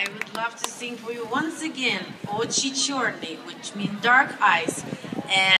I would love to sing for you once again Ochi Chorny, which means dark eyes. And